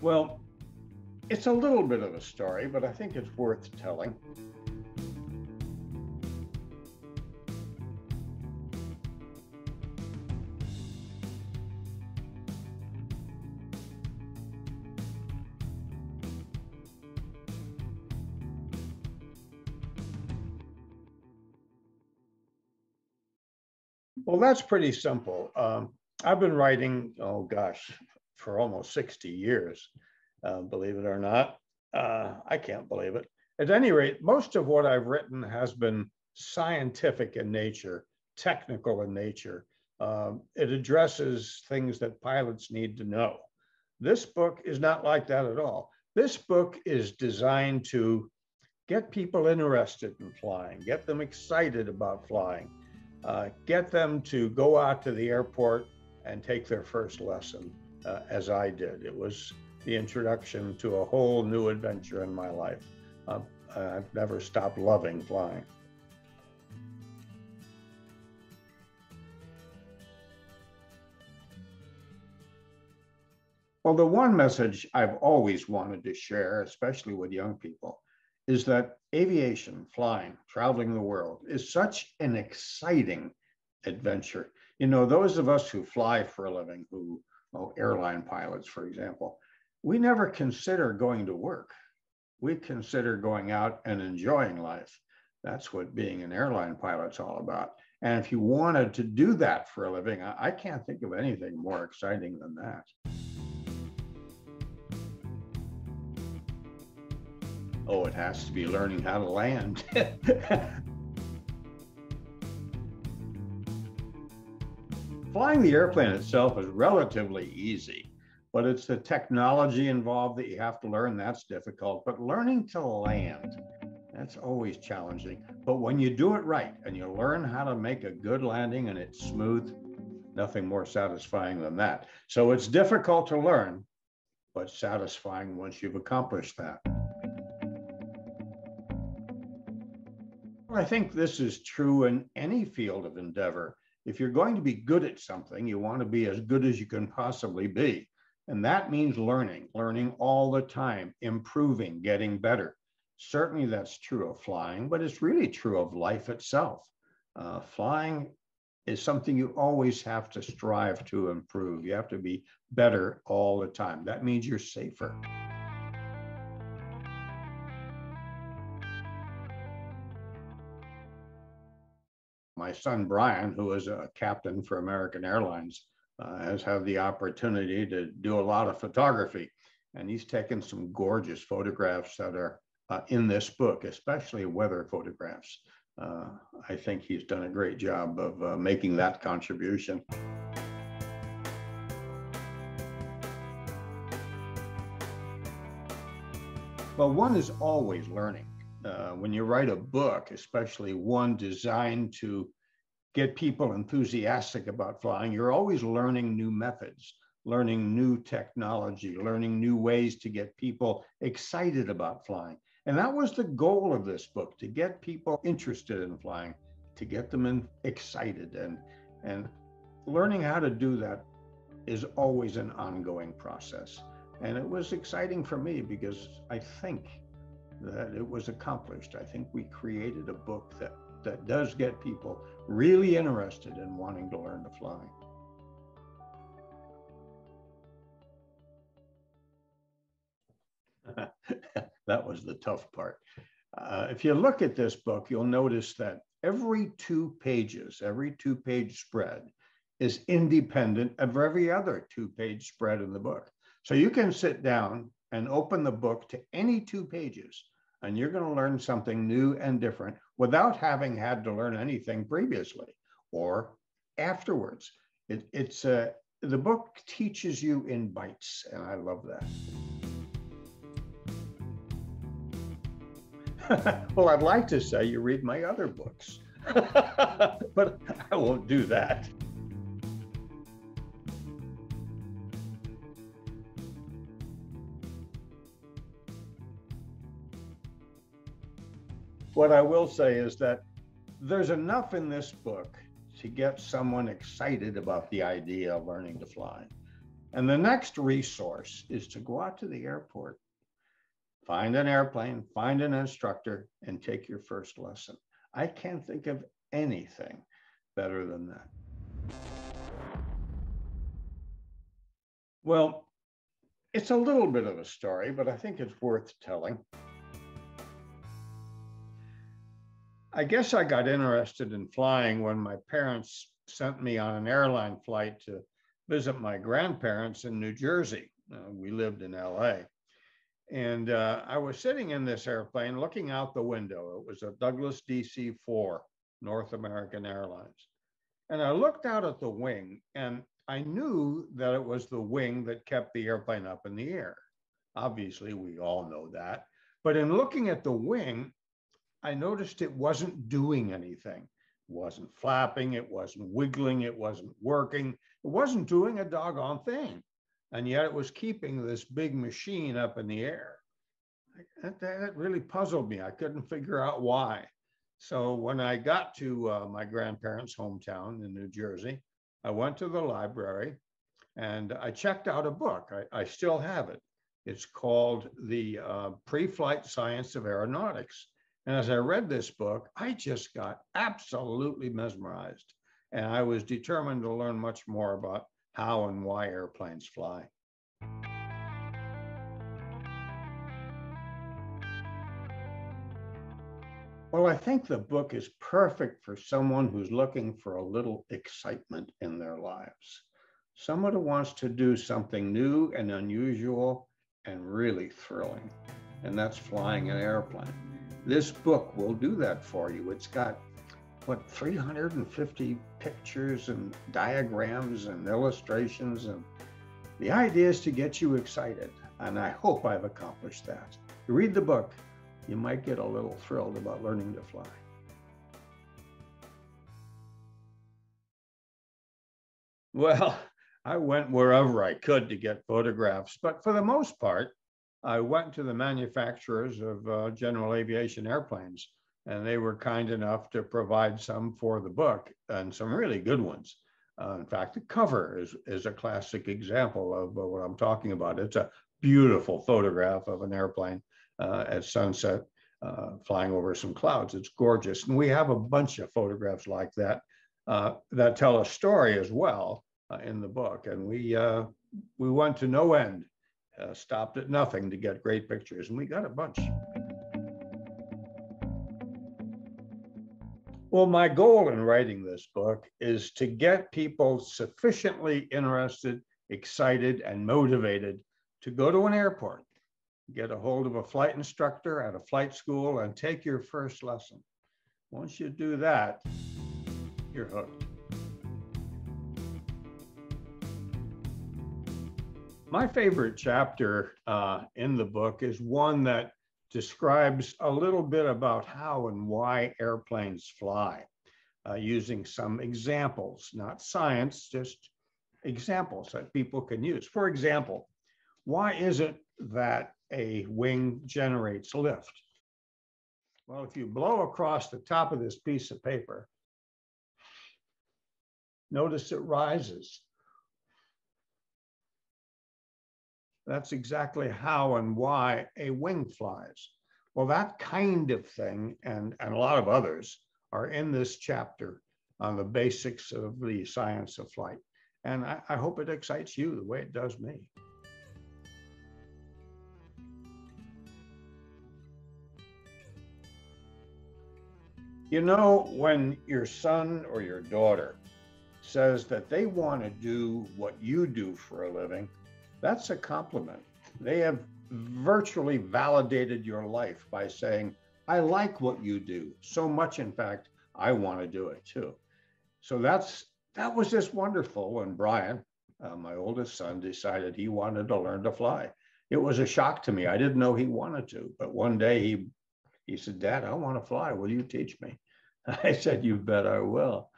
Well, it's a little bit of a story, but I think it's worth telling. Well, that's pretty simple. Um, I've been writing, oh gosh, for almost 60 years, uh, believe it or not. Uh, I can't believe it. At any rate, most of what I've written has been scientific in nature, technical in nature. Um, it addresses things that pilots need to know. This book is not like that at all. This book is designed to get people interested in flying, get them excited about flying, uh, get them to go out to the airport and take their first lesson, uh, as I did. It was the introduction to a whole new adventure in my life. Uh, I've never stopped loving flying. Well, the one message I've always wanted to share, especially with young people, is that aviation, flying, traveling the world is such an exciting adventure. You know, those of us who fly for a living, who, oh, airline pilots, for example, we never consider going to work. We consider going out and enjoying life. That's what being an airline pilot's all about. And if you wanted to do that for a living, I, I can't think of anything more exciting than that. Oh, it has to be learning how to land. Flying the airplane itself is relatively easy, but it's the technology involved that you have to learn that's difficult. But learning to land, that's always challenging. But when you do it right and you learn how to make a good landing and it's smooth, nothing more satisfying than that. So it's difficult to learn, but satisfying once you've accomplished that. I think this is true in any field of endeavor. If you're going to be good at something, you want to be as good as you can possibly be. And that means learning, learning all the time, improving, getting better. Certainly that's true of flying, but it's really true of life itself. Uh, flying is something you always have to strive to improve. You have to be better all the time. That means you're safer. My son Brian, who is a captain for American Airlines, uh, has had the opportunity to do a lot of photography. And he's taken some gorgeous photographs that are uh, in this book, especially weather photographs. Uh, I think he's done a great job of uh, making that contribution. Well, one is always learning uh, when you write a book, especially one designed to get people enthusiastic about flying, you're always learning new methods, learning new technology, learning new ways to get people excited about flying. And that was the goal of this book to get people interested in flying, to get them in, excited. And, and learning how to do that is always an ongoing process. And it was exciting for me because I think that it was accomplished. I think we created a book that that does get people really interested in wanting to learn to fly. that was the tough part. Uh, if you look at this book, you'll notice that every two pages, every two page spread is independent of every other two page spread in the book. So you can sit down and open the book to any two pages and you're going to learn something new and different without having had to learn anything previously or afterwards. It, it's uh, the book teaches you in bites, and I love that. well, I'd like to say you read my other books, but I won't do that. What I will say is that there's enough in this book to get someone excited about the idea of learning to fly. And the next resource is to go out to the airport, find an airplane, find an instructor, and take your first lesson. I can't think of anything better than that. Well, it's a little bit of a story, but I think it's worth telling. I guess I got interested in flying when my parents sent me on an airline flight to visit my grandparents in New Jersey. Uh, we lived in LA. And uh, I was sitting in this airplane looking out the window. It was a Douglas DC 4, North American Airlines. And I looked out at the wing and I knew that it was the wing that kept the airplane up in the air. Obviously, we all know that. But in looking at the wing, I noticed it wasn't doing anything. It wasn't flapping, it wasn't wiggling, it wasn't working, it wasn't doing a doggone thing. And yet it was keeping this big machine up in the air. That, that really puzzled me. I couldn't figure out why. So when I got to uh, my grandparents' hometown in New Jersey, I went to the library and I checked out a book. I, I still have it. It's called The uh, Pre Flight Science of Aeronautics. And as I read this book, I just got absolutely mesmerized. And I was determined to learn much more about how and why airplanes fly. Well, I think the book is perfect for someone who's looking for a little excitement in their lives. Someone who wants to do something new and unusual and really thrilling, and that's flying an airplane. This book will do that for you. It's got, what, 350 pictures and diagrams and illustrations. And the idea is to get you excited. And I hope I've accomplished that. you read the book, you might get a little thrilled about learning to fly. Well, I went wherever I could to get photographs, but for the most part, I went to the manufacturers of uh, general aviation airplanes, and they were kind enough to provide some for the book and some really good ones. Uh, in fact, the cover is, is a classic example of uh, what I'm talking about. It's a beautiful photograph of an airplane uh, at sunset, uh, flying over some clouds. It's gorgeous. And we have a bunch of photographs like that uh, that tell a story as well in the book. And we, we went to no end, uh, stopped at nothing to get great pictures, and we got a bunch. Well, my goal in writing this book is to get people sufficiently interested, excited, and motivated to go to an airport get a hold of a flight instructor at a flight school and take your first lesson. Once you do that, you're hooked. My favorite chapter uh, in the book is one that describes a little bit about how and why airplanes fly, uh, using some examples, not science, just examples that people can use. For example, why is it that a wing generates lift? Well, if you blow across the top of this piece of paper, notice it rises. That's exactly how and why a wing flies. Well, that kind of thing and, and a lot of others are in this chapter on the basics of the science of flight. And I, I hope it excites you the way it does me. You know, when your son or your daughter says that they want to do what you do for a living, that's a compliment. They have virtually validated your life by saying, I like what you do so much. In fact, I want to do it too. So that's that was just wonderful when Brian, uh, my oldest son, decided he wanted to learn to fly. It was a shock to me. I didn't know he wanted to, but one day he he said, Dad, I want to fly. Will you teach me? I said, You bet I will.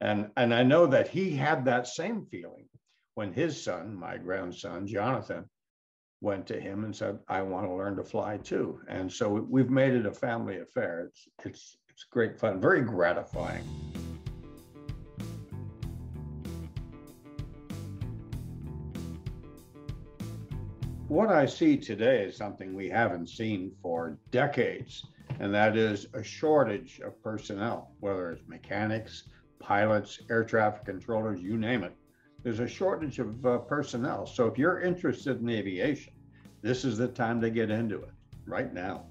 And, and I know that he had that same feeling when his son, my grandson, Jonathan, went to him and said, I want to learn to fly too. And so we've made it a family affair. It's, it's, it's great fun, very gratifying. what I see today is something we haven't seen for decades, and that is a shortage of personnel, whether it's mechanics, pilots, air traffic controllers, you name it. There's a shortage of uh, personnel. So if you're interested in aviation, this is the time to get into it right now.